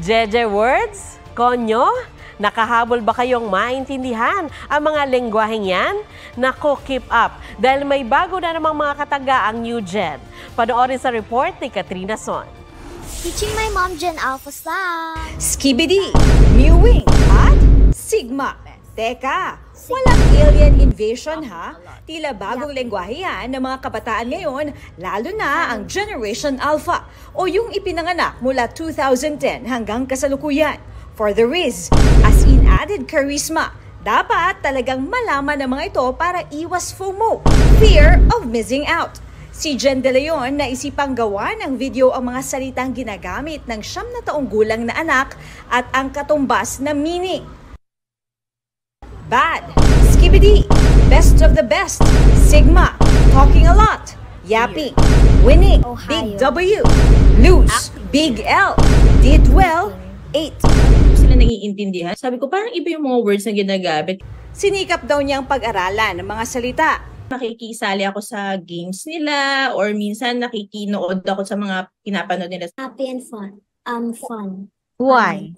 Jeje words? Konyo? Nakahabol ba kayong maintindihan ang mga lengguaheng yan? Nako, keep up dahil may bago na namang mga kataga ang new gen. Panoorin sa report ni Katrina Son. Teaching my mom Gen Alpha Slash. Skibidi, Mewing, at Sigma. Teka, walang alien invasion ha? Tila bagong lengguwahe yan ng mga kabataan ngayon, lalo na ang Generation Alpha o yung ipinanganak mula 2010 hanggang kasalukuyan. For the Riz, as in added charisma, dapat talagang malaman ng mga ito para iwas FOMO, fear of missing out. Si Jen De Leon na isipang gawa ng video ang mga salitang ginagamit ng siyam na taong gulang na anak at ang katumbas na meaning. Bad, skibidi, best of the best, sigma, talking a lot, yapping, winning, big W, lose, big L, did well, 8. sila naiintindihan. Sabi ko, parang iba yung mga words na ginagamit. Sinikap daw niyang pag-aralan ng mga salita. Nakikisali ako sa games nila or minsan nakikinood ako sa mga pinapanood nila. Happy and fun. Um, fun. Why?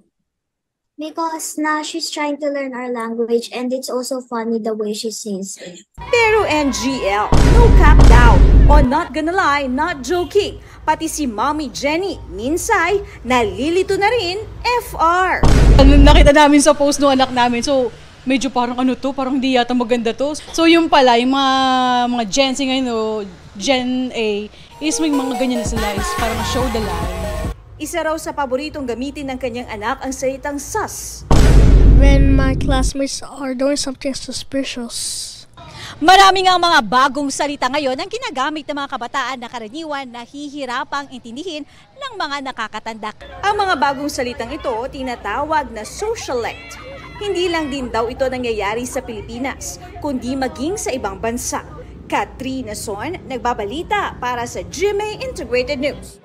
Because now she's trying to learn our language and it's also funny the way she says it. Pero NGL, no cap daw. O not gonna lie, not joking. Pati si Mommy Jenny, Minsay, nalilito na rin, FR. Ano nakita namin sa post ng anak namin. So, medyo parang ano to, parang hindi yata maganda to. So, yung pala, yung mga, mga Gen Z ngayon, o Gen A, is may mga ganyan na sila, is parang show the line. Isa raw sa paboritong gamitin ng kanyang anak ang salitang sus. when my classmates are doing something suspicious. Marami nga mga bagong salita ngayon ang ginagamit ng mga kabataan na karaniwan na hihirapang intindihin ng mga nakakatanda. Ang mga bagong salitang ito tinatawag na socialect. Hindi lang din daw ito nangyayari sa Pilipinas, kundi maging sa ibang bansa. Katrina Son, nagbabalita para sa GMA Integrated News.